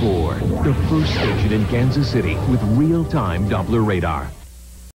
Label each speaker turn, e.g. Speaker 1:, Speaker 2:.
Speaker 1: 4, the first station in Kansas City with real-time Doppler radar.